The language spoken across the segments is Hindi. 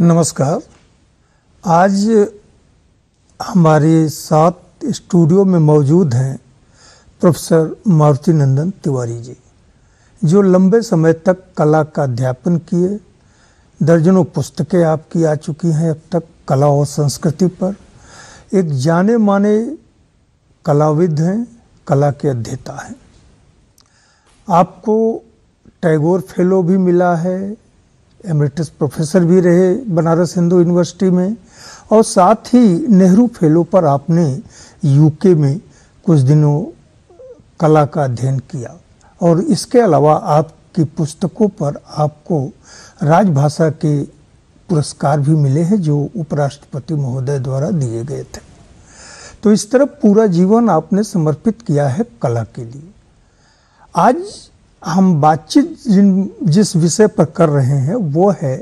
नमस्कार। आज हमारे साथ स्टूडियो में मौजूद हैं प्रोफेसर मारुति नंदन तिवारी जी, जो लंबे समय तक कला का अध्यापन किए, दर्जनों पुस्तकें आपकी आ चुकी हैं अब तक कला और संस्कृति पर। एक जाने माने कलाविद हैं, कला के अध्येता हैं। आपको टैगोर फेलो भी मिला है एमरिटस प्रोफेसर भी रहे बनारस हिंदू यूनिवर्सिटी में, और साथ ही नेहरू फेलो पर आपने यूके में कुछ दिनों कला का अध्ययन किया। और इसके अलावा आपकी पुस्तकों पर आपको राजभाषा के पुरस्कार भी मिले हैं जो उपराष्ट्रपति महोदय द्वारा दिए गए थे। तो इस तरह पूरा जीवन आपने समर्पित किया है कला के लिए। आज हम बातचीत जिन, जिस विषय पर कर रहे हैं, वो है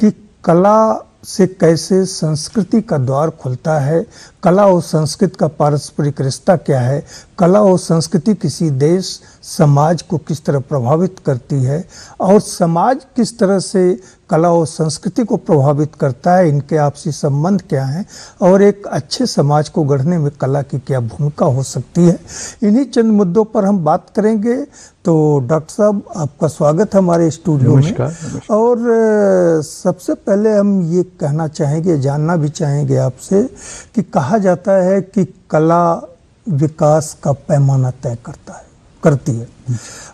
कि कला से कैसे संस्कृति का द्वार खुलता है, कला और संस्कृत का पारस्परिक रिश्ता क्या है, कला और संस्कृति किसी देश समाज को किस तरह प्रभावित करती है और समाज किस तरह से कला और संस्कृति को प्रभावित करता है इनके आपसी संबंध क्या हैं और एक अच्छे समाज को गढ़ने में कला की क्या भूमिका हो सकती है। इन्हीं चंद मुद्दों पर हम बात करेंगे। तो डॉक्टर साहब आपका स्वागत है हमारे स्टूडियो में। नमस्कार। और सबसे पहले हम ये कहना चाहेंगे जानना भी चाहेंगे आपसे कि कहा जाता है कि कला विकास का पैमाना तय करता है। करती है।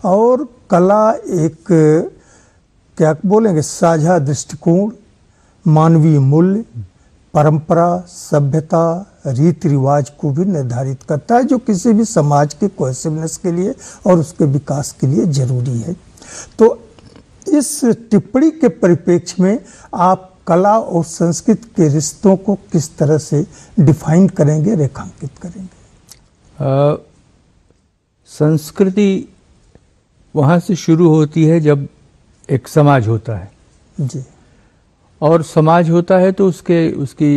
और कला एक, क्या बोलेंगे, साझा दृष्टिकोण, मानवीय मूल्य, परंपरा, सभ्यता, रीति रिवाज को भी निर्धारित करता है, जो किसी भी समाज के कोहेसिवनेस के लिए और उसके विकास के लिए ज़रूरी है। तो इस टिप्पणी के परिप्रेक्ष्य में आप कला और संस्कृत के रिश्तों को किस तरह से डिफाइन करेंगे, रेखांकित करेंगे? संस्कृति वहाँ से शुरू होती है जब एक समाज होता है। जी। और समाज होता है तो उसके उसकी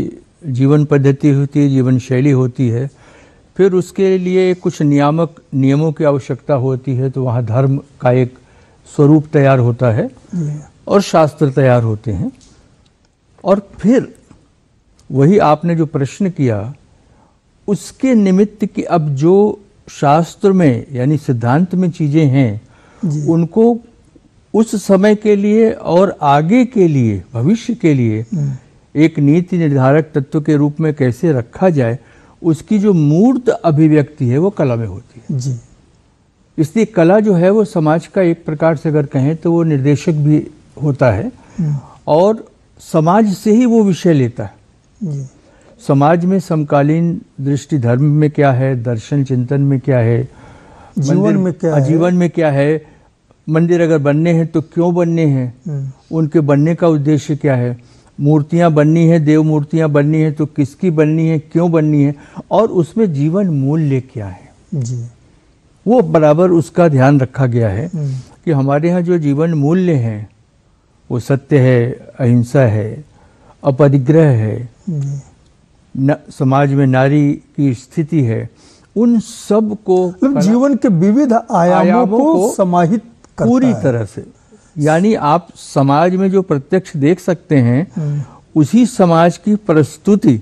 जीवन पद्धति होती है जीवन शैली होती है। फिर उसके लिए कुछ नियामक नियमों की आवश्यकता होती है तो वहाँ धर्म का एक स्वरूप तैयार होता है और शास्त्र तैयार होते हैं। और फिर वही आपने जो प्रश्न किया उसके निमित्त की अब जो शास्त्र में यानी सिद्धांत में चीज़ें हैं उनको उस समय के लिए और आगे के लिए भविष्य के लिए हम्म। एक नीति निर्धारक तत्व के रूप में कैसे रखा जाए उसकी जो मूर्त अभिव्यक्ति है वो कला में होती है। जी। इसलिए कला जो है वो समाज का एक प्रकार से अगर कहें तो वो निर्देशक भी होता है हम्म। और समाज से ही वो विषय लेता है। जी। समाज में समकालीन दृष्टि धर्म में क्या है? दर्शन चिंतन में क्या है? जीवन में क्या है? जीवन में क्या है? मंदिर अगर बनने हैं तो क्यों बनने हैं? हम्म। उनके बनने का उद्देश्य क्या है? मूर्तियाँ बननी है देव मूर्तियाँ बननी है तो किसकी बननी है क्यों बननी है? और उसमें जीवन मूल्य क्या है? जी। वो बराबर उसका ध्यान रखा गया है हम्म। कि हमारे यहाँ जो जीवन मूल्य हैं वो सत्य है अहिंसा है अपरिग्रह है न, समाज में नारी की स्थिति है उन सबको मतलब जीवन के विविध आयामों, आयामों को, को समाहित पूरी तरह से यानी आप समाज में जो प्रत्यक्ष देख सकते हैं हम्म। उसी समाज की प्रस्तुति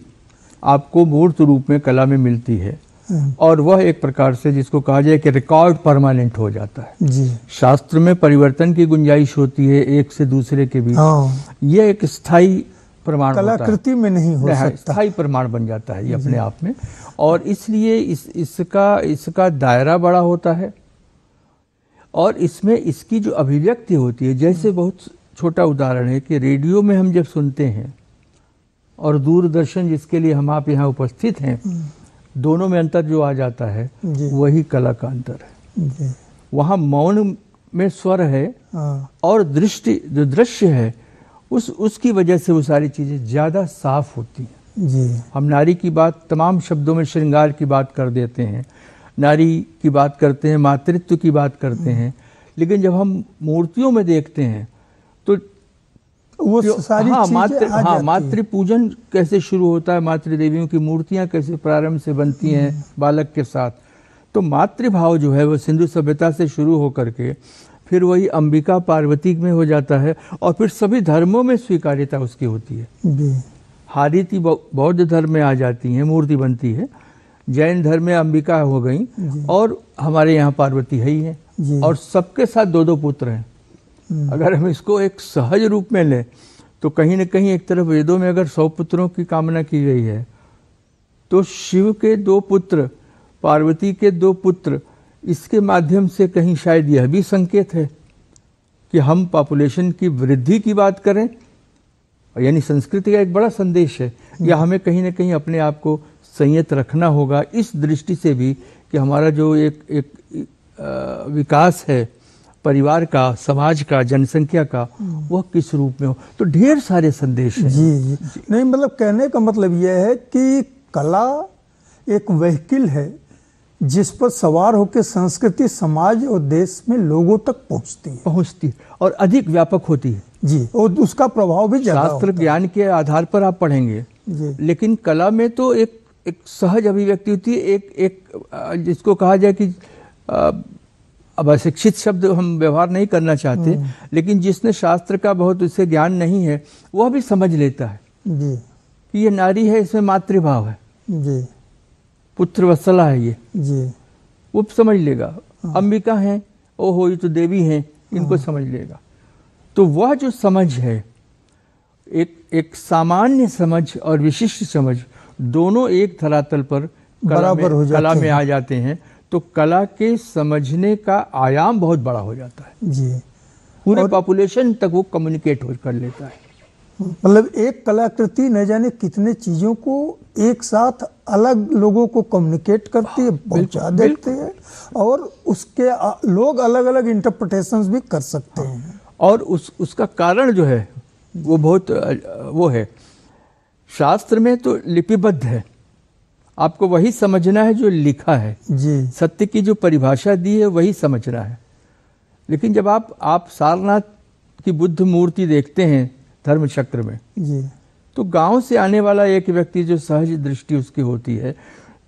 आपको मूर्त रूप में कला में मिलती है हम्म। और वह एक प्रकार से जिसको कहा जाए कि रिकॉर्ड परमानेंट हो जाता है जी शास्त्र में परिवर्तन की गुंजाइश होती है एक से दूसरे के बीच हाँ। यह एक स्थायी प्रमाण कलाकृति में नहीं हो सकता। स्थायी प्रमाण बन जाता है ये अपने आप में। और इसलिए इस इसका इसका दायरा बड़ा होता है। और इसमें इसकी जो अभिव्यक्ति होती है जैसे बहुत छोटा उदाहरण है कि रेडियो में हम जब सुनते हैं और दूरदर्शन जिसके लिए हम आप यहाँ उपस्थित हैं दोनों में अंतर जो आ जाता है वही कला का अंतर है। वहाँ मौन में स्वर है हाँ। और दृष्टि जो दृश्य है उस उसकी वजह से वो सारी चीज़ें ज़्यादा साफ़ होती हैं। जी। हम नारी की बात तमाम शब्दों में श्रृंगार की बात कर देते हैं। नारी की बात करते हैं मातृत्व की बात करते हैं। लेकिन जब हम मूर्तियों में देखते हैं तो वो सारी हाँ मातृ हाँ मातृ पूजन कैसे शुरू होता है? मातृ देवियों की मूर्तियाँ कैसे प्रारंभ से बनती हैं बालक के साथ? तो मातृभाव जो है वो सिंधु सभ्यता से शुरू होकर के फिर वही अंबिका पार्वती में हो जाता है और फिर सभी धर्मों में स्वीकार्यता उसकी होती है। हारीति बौद्ध धर्म में आ जाती हैं मूर्ति बनती है। जैन धर्म में अंबिका हो गई और हमारे यहाँ पार्वती है ही है। और सबके साथ दो दो पुत्र हैं। हम्म, अगर हम इसको एक सहज रूप में लें तो कहीं ना कहीं एक तरफ़ वेदों में अगर सौ पुत्रों की कामना की गई है तो शिव के दो पुत्र पार्वती के दो पुत्र इसके माध्यम से कहीं शायद यह भी संकेत है कि हम पॉपुलेशन की वृद्धि की बात करें यानी संस्कृति का एक बड़ा संदेश है या हमें कहीं ना कहीं अपने आप को संयत रखना होगा इस दृष्टि से भी कि हमारा जो एक एक विकास है परिवार का समाज का जनसंख्या का वह किस रूप में हो? तो ढेर सारे संदेश हैं। जी जी। नहीं मतलब कहने का मतलब यह है कि कला एक वहीकिल है जिस पर सवार होकर संस्कृति समाज और देश में लोगों तक पहुँचती है। पहुँचती है और अधिक व्यापक होती है। जी और उसका प्रभाव भी शास्त्र ज्ञान के आधार पर आप पढ़ेंगे। जी। लेकिन कला में तो एक एक सहज अभिव्यक्ति होती है एक एक जिसको कहा जाए कि अब अशिक्षित शब्द हम व्यवहार नहीं करना चाहते लेकिन जिसने शास्त्र का बहुत उससे ज्ञान नहीं है वह भी समझ लेता है जी। कि ये नारी है इसमें मातृभाव है। जी। पुत्र वत्सला है ये। जी। वो समझ लेगा। अंबिका है ओहो ये तो देवी हैं इनको समझ लेगा। तो वह जो समझ है एक एक सामान्य समझ और विशिष्ट समझ दोनों एक धरातल पर कला बराबर में, हो जाते कला में आ जाते हैं तो कला के समझने का आयाम बहुत बड़ा हो जाता है। जी। पूरे पॉपुलेशन तक वो कम्युनिकेट हो कर लेता है। मतलब एक कलाकृति न जाने कितने चीज़ों को एक साथ अलग लोगों को कम्युनिकेट करती है पहुँचा देती है और उसके लोग अलग अलग इंटरप्रिटेशंस भी कर सकते हैं। और उस उसका कारण जो है वो बहुत वो है। शास्त्र में तो लिपिबद्ध है। आपको वही समझना है जो लिखा है। जी। सत्य की जो परिभाषा दी है वही समझना है। लेकिन जब आप आप सारनाथ की बुद्ध मूर्ति देखते हैं धर्म चक्र में। जी। तो गाँव से आने वाला एक व्यक्ति जो सहज दृष्टि उसकी होती है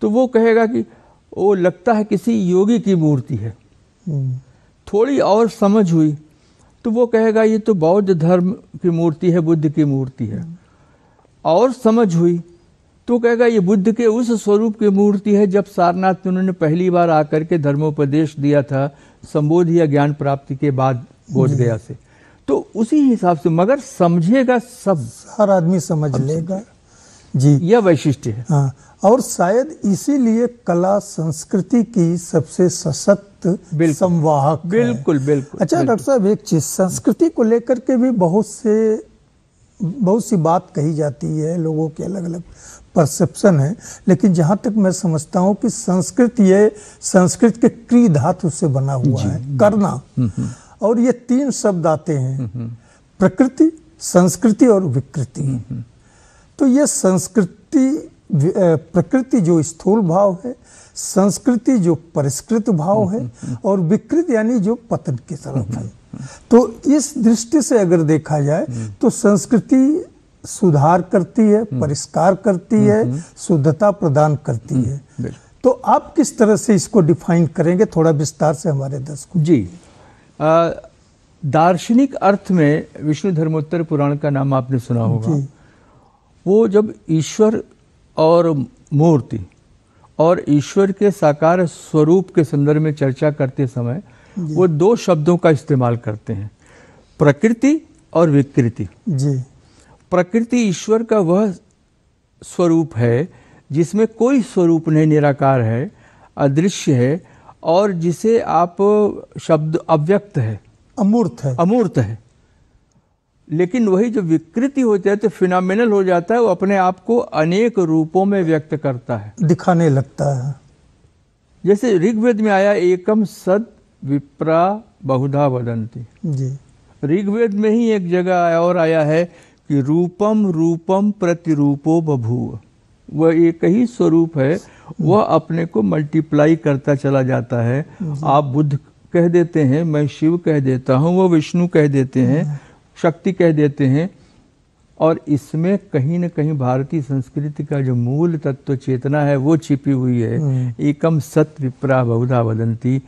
तो वो कहेगा कि वो लगता है किसी योगी की मूर्ति है। हम्म, थोड़ी और समझ हुई तो वो कहेगा ये तो बौद्ध धर्म की मूर्ति है बुद्ध की मूर्ति है। और समझ हुई तो कहेगा ये बुद्ध के उस स्वरूप की मूर्ति है जब सारनाथ में उन्होंने पहली बार आकर के धर्मोपदेश दिया था संबोध या ज्ञान प्राप्ति के बाद बोध गया से। तो उसी हिसाब से मगर समझेगा सब। हर आदमी समझ लेगा। जी। यह वैशिष्ट है। हाँ और शायद इसीलिए कला संस्कृति की सबसे सशक्त। संवाहक है। बिल्कुल बिल्कुल अच्छा डॉक्टर साहब एक चीज़ संस्कृति को लेकर के भी बहुत से बहुत सी बात कही जाती है लोगों के अलग अलग परसेप्शन है। लेकिन जहाँ तक मैं समझता हूँ कि संस्कृत ये संस्कृत के क्री धातु से बना हुआ है करना। और ये तीन शब्द आते हैं। प्रकृति संस्कृति और विकृति। तो ये संस्कृति प्रकृति जो स्थूल भाव है संस्कृति जो परिष्कृत भाव है और विकृत यानी जो पतन की तरफ़ है। तो इस दृष्टि से अगर देखा जाए तो संस्कृति सुधार करती है परिष्कार करती है शुद्धता प्रदान करती है। तो आप किस तरह से इसको डिफाइन करेंगे थोड़ा विस्तार से हमारे दर्शकों जी। दार्शनिक अर्थ में विष्णु धर्मोत्तर पुराण का नाम आपने सुना होगा। वो जब ईश्वर और मूर्ति और ईश्वर के साकार स्वरूप के संदर्भ में चर्चा करते समय वो दो शब्दों का इस्तेमाल करते हैं प्रकृति और विकृति। जी। प्रकृति ईश्वर का वह स्वरूप है जिसमें कोई स्वरूप नहीं निराकार है अदृश्य है और जिसे आप शब्द अव्यक्त है। अमूर्त है। अमूर्त है। लेकिन वही जो विकृति होती है तो फिनोमिनल हो जाता है वो अपने आप को अनेक रूपों में व्यक्त करता है। दिखाने लगता है। जैसे ऋग्वेद में आया एकम सद विप्रा बहुधा वदंती। जी। ऋग्वेद में ही एक जगह और आया है कि रूपम रूपम प्रतिरूपो बभूव। वह एक ही स्वरूप है वह अपने को मल्टीप्लाई करता चला जाता है। आप बुद्ध कह देते हैं मैं शिव कह देता हूँ वो विष्णु कह देते हैं शक्ति कह देते हैं। और इसमें कहीं न कहीं भारतीय संस्कृति का जो मूल तत्व चेतना है वो छिपी हुई है। एकम सत विप्रा बहुधा वदंती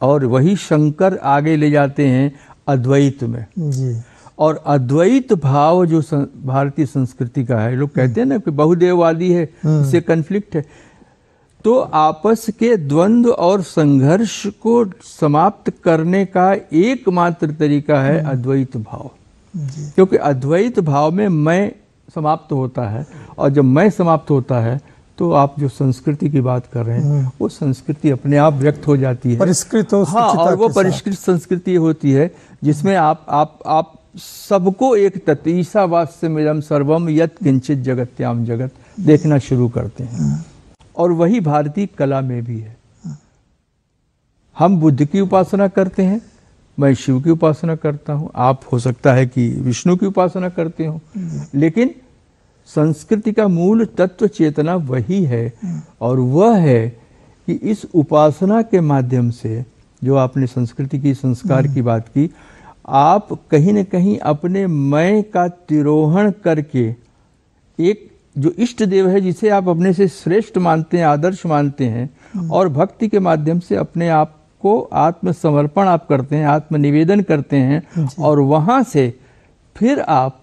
और वही शंकर आगे ले जाते हैं अद्वैत में। जी। और अद्वैत भाव जो भारतीय संस्कृति का है लोग कहते हैं ना कि बहुदेववादी है इससे कन्फ्लिक्ट है। तो आपस के द्वंद्व और संघर्ष को समाप्त करने का एकमात्र तरीका है अद्वैत भाव। क्योंकि अद्वैत भाव में मैं समाप्त होता है और जब मैं समाप्त होता है तो आप जो संस्कृति की बात कर रहे हैं वो संस्कृति अपने आप व्यक्त हो जाती है। परिष्कृत हो हाँ और वो परिष्कृत संस्कृति होती है जिसमें आप आप आप सबको एक तत्व ईसावास्य मिलम सर्वम यत किंचित जगत्याम जगत देखना शुरू करते हैं। और वही भारतीय कला में भी है। हम बुद्ध की उपासना करते हैं, मैं शिव की उपासना करता हूँ। आप हो सकता है कि विष्णु की उपासना करते हो। लेकिन संस्कृति का मूल तत्व चेतना वही है और वह है कि इस उपासना के माध्यम से, जो आपने संस्कृति की, संस्कार की बात की, आप कहीं न कहीं अपने मैं का तिरोहण करके एक जो इष्ट देव है जिसे आप अपने से श्रेष्ठ मानते हैं आदर्श मानते हैं और भक्ति के माध्यम से अपने आप को आत्मसमर्पण आप करते हैं आत्मनिवेदन करते हैं और वहाँ से फिर आप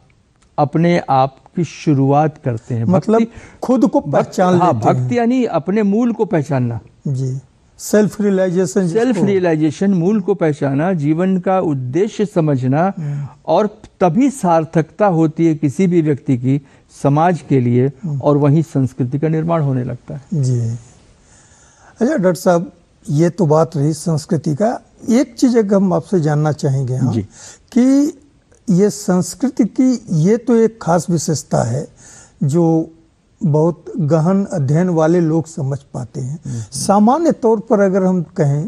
अपने आप की शुरुआत करते हैं। मतलब खुद को पहचान हाँ। भक्ति यानी अपने मूल को पहचानना। जी। सेल्फ रियलाइजेशन सेल्फ रियलाइजेशन मूल को पहचाना जीवन का उद्देश्य समझना और तभी सार्थकता होती है किसी भी व्यक्ति की समाज के लिए और वहीं संस्कृति का निर्माण होने लगता है। जी। अच्छा डॉक्टर साहब ये तो बात रही संस्कृति का। एक चीज़ अगर हम आपसे जानना चाहेंगे हाँ जी। कि ये संस्कृति की ये तो एक खास विशेषता है जो बहुत गहन अध्ययन वाले लोग समझ पाते हैं। सामान्य तौर पर अगर हम कहें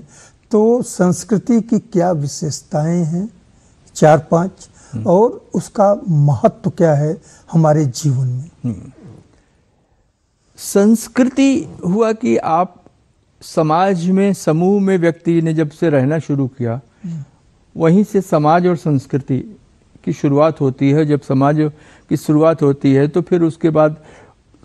तो संस्कृति की क्या विशेषताएँ हैं? चार पाँच। और उसका महत्व क्या है हमारे जीवन में? संस्कृति हुआ कि आप समाज में, समूह में व्यक्ति ने जब से रहना शुरू किया, वहीं से समाज और संस्कृति की शुरुआत होती है। जब समाज की शुरुआत होती है तो फिर उसके बाद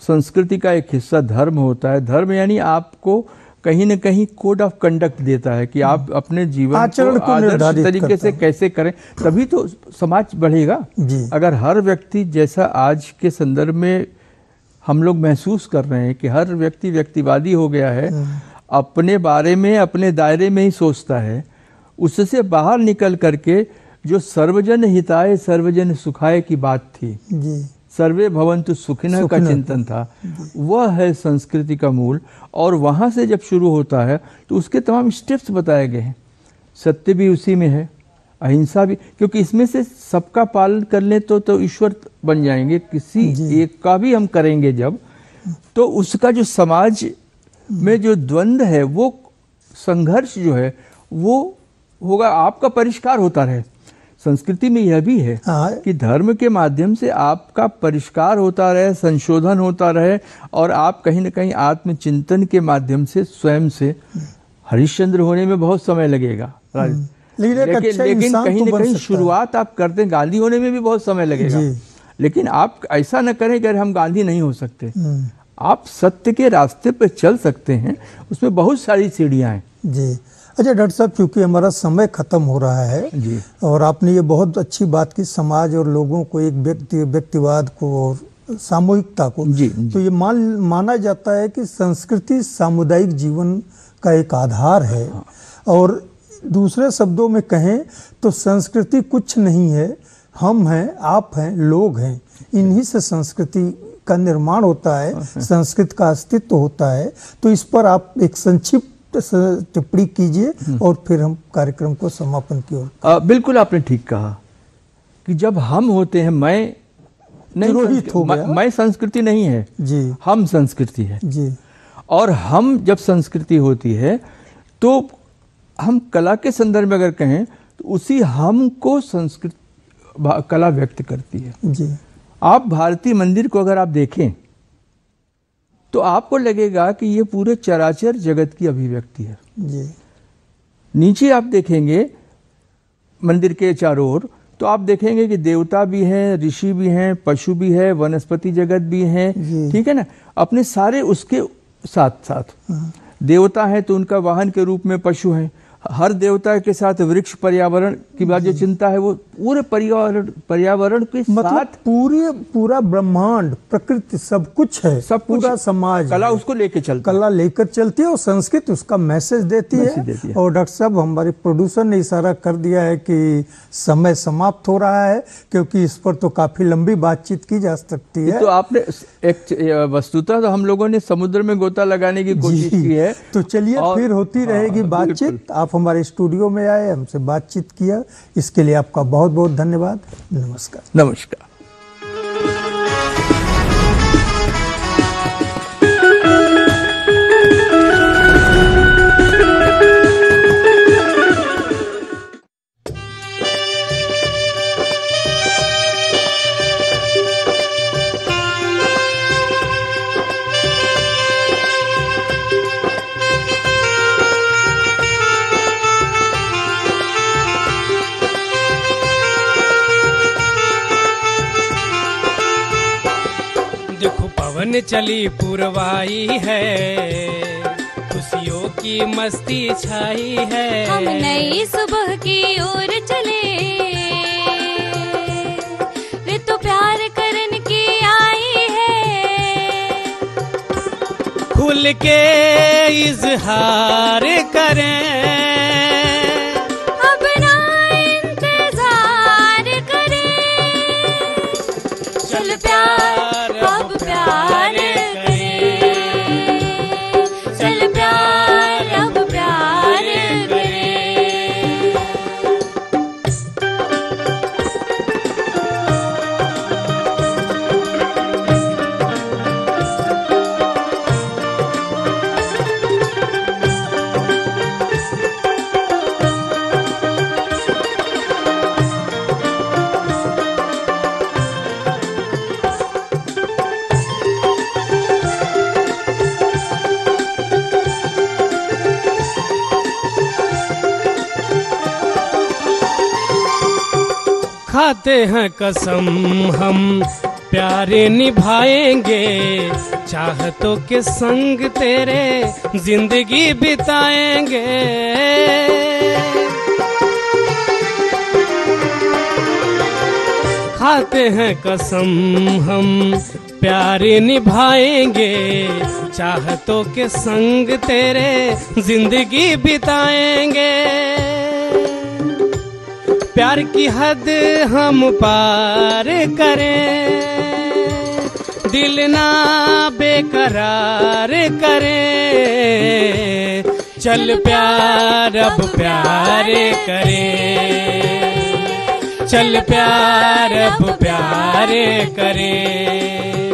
संस्कृति का एक हिस्सा धर्म होता है। धर्म यानी आपको कहीं न कहीं कोड ऑफ़ कंडक्ट देता है कि आप अपने जीवन आचरण को को आदर्श तरीके से कैसे करें तभी तो समाज बढ़ेगा। जी। अगर हर व्यक्ति जैसा आज के संदर्भ में हम लोग महसूस कर रहे हैं कि हर व्यक्ति व्यक्तिवादी हो गया है अपने बारे में अपने दायरे में ही सोचता है उससे बाहर निकल करके जो सर्वजन हिताय सर्वजन सुखाय की बात थी। जी। सर्वे भवंतु सुखिन का चिंतन था वह है संस्कृति का मूल। और वहाँ से जब शुरू होता है तो उसके तमाम स्टेप्स बताए गए हैं। सत्य भी उसी में है अहिंसा भी। क्योंकि इसमें से सबका पालन कर लें तो तो ईश्वर बन जाएँगे। किसी एक का भी हम करेंगे जब तो उसका जो समाज में जो द्वंद्व है वो संघर्ष जो है वो होगा आपका परिष्कार होता रहे। संस्कृति में यह भी है हाँ। कि धर्म के माध्यम से आपका परिष्कार होता रहे संशोधन होता रहे और आप कहीं ना कहीं आत्मचिंतन के माध्यम से स्वयं से हरिश्चंद्र होने में बहुत समय लगेगा। लेकिन एक अच्छा लेकिन कहीं तो ना कहीं शुरुआत आप करते हैं गांधी होने में भी बहुत समय लगेगा। लेकिन आप ऐसा ना करें कि हम गांधी नहीं हो सकते। हम्म, आप सत्य के रास्ते पर चल सकते हैं उसमें बहुत सारी सीढ़ियाँ हैं। जी। अच्छा डॉक्टर साहब क्योंकि हमारा समय खत्म हो रहा है जी। और आपने ये बहुत अच्छी बात की समाज और लोगों को एक व्यक्ति व्यक्तिवाद को और सामूहिकता को। जी, जी। तो ये मान माना जाता है कि संस्कृति सामुदायिक जीवन का एक आधार है। और दूसरे शब्दों में कहें तो संस्कृति कुछ नहीं है हम हैं आप हैं लोग हैं। इन्हीं से संस्कृति का निर्माण होता है। संस्कृत का अस्तित्व होता है। तो इस पर आप एक संक्षिप्त टिप्पणी कीजिए और फिर हम कार्यक्रम को समापन की ओर बिल्कुल आपने ठीक कहा कि जब हम होते हैं मैं नहीं संस्कृ- हो गया। मैं संस्कृति नहीं है जी। हम संस्कृति है। जी। और हम जब संस्कृति होती है तो हम कला के संदर्भ में अगर कहें तो उसी हम को संस्कृत कला व्यक्त करती है। जी। आप भारतीय मंदिर को अगर आप देखें तो आपको लगेगा कि ये पूरे चराचर जगत की अभिव्यक्ति है। जी। नीचे आप देखेंगे मंदिर के चारों ओर तो आप देखेंगे कि देवता भी हैं ऋषि भी हैं पशु भी है वनस्पति जगत भी है। ठीक है ना? अपने सारे उसके साथ साथ। हाँ, देवता है तो उनका वाहन के रूप में पशु हैं। हर देवता के साथ वृक्ष पर्यावरण की बात जो चिंता है वो पूरे पर्यावरण पर्यावरण के मतलब साथ पूरे पूरा ब्रह्मांड प्रकृति सब कुछ है सब कुछ पूरा समाज कला उसको लेके चलता है। कला लेकर चलती है और संस्कृत उसका मैसेज देती मैसेज है देती है। और डॉक्टर साहब हमारे प्रोड्यूसर ने इशारा कर दिया है कि समय समाप्त हो रहा है क्योंकि इस पर तो काफ़ी लंबी बातचीत की जा सकती है तो आपने एक वस्तुतः तो हम लोगों ने समुद्र में गोता लगाने की कोशिश की है। तो चलिए फिर होती हाँ, रहेगी बातचीत। आप हमारे स्टूडियो में आए हमसे बातचीत किया। इसके लिए आपका बहुत बहुत धन्यवाद। नमस्कार। नमस्कार। चली पुरवाई है। खुशियों की मस्ती छाई है। हम नई सुबह की ओर चले। ऋतु प्यार करन की आई है। खुल के इजहार करें। अब ना इंतज़ार करें। चल प्यार खाते हैं, कसम हम प्यारे निभाएँगे। चाहतों के संग तेरे ज़िंदगी बिताएँगे। खाते हैं, कसम हम प्यारे निभाएँगे। चाहतों के संग तेरे ज़िंदगी बिताएँगे। प्यार की हद हम पार करें। दिल ना बेकरार करें। चल प्यार अब प्यार करें। चल प्यार अब प्यार करें।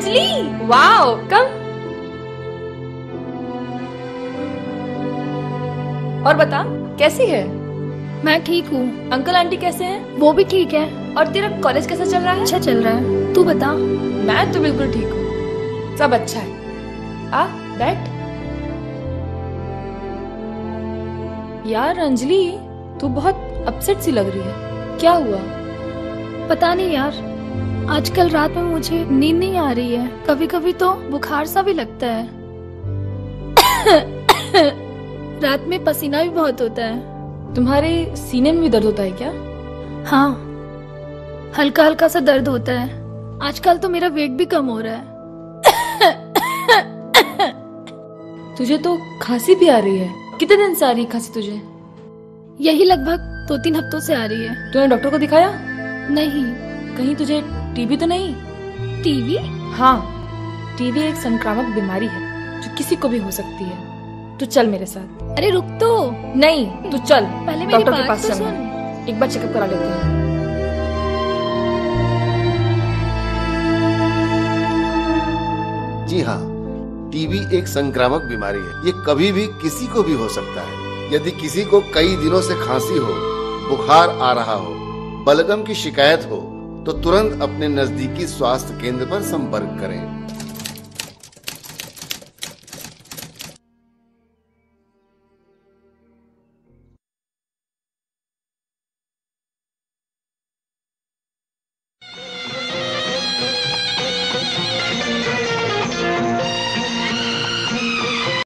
अंजलि वाओ कम और बता कैसी है? मैं ठीक हूँ। अंकल आंटी कैसे हैं? वो भी ठीक है। और तेरा कॉलेज कैसा चल रहा है? अच्छा चल रहा है। तू बता। मैं तो बिल्कुल ठीक हूँ। सब अच्छा है। आ बैठ। यार अंजलि तू बहुत अपसेट सी लग रही है। क्या हुआ? पता नहीं यार। आजकल रात में मुझे नींद नहीं आ रही है। कभी कभी तो बुखार सा भी लगता है। रात में पसीना भी बहुत होता है। तुम्हारे सीने में भी दर्द होता है क्या? हाँ। हल्का हल्का सा दर्द होता है। आजकल तो मेरा वेट भी कम हो रहा है। तुझे तो खांसी भी आ रही है। कितने दिन से आ रही है खांसी तुझे? यही लगभग दो तीन हफ्तों से आ रही है। तूने डॉक्टर को दिखाया? नहीं। कहीं तुझे टीबी तो नहीं? टीवी? हाँ टीबी एक संक्रामक बीमारी है जो किसी को भी हो सकती है। तू चल मेरे साथ। अरे रुक तो। नहीं तू चल। पहले डॉक्टर के पास तो सुन। एक बार चेकअप करा लेते हैं। जी हाँ टीबी एक संक्रामक बीमारी है। ये कभी भी किसी को भी हो सकता है। यदि किसी को कई दिनों से खांसी हो बुखार आ रहा हो बलगम की शिकायत हो तो तुरंत अपने नजदीकी स्वास्थ्य केंद्र पर संपर्क करें।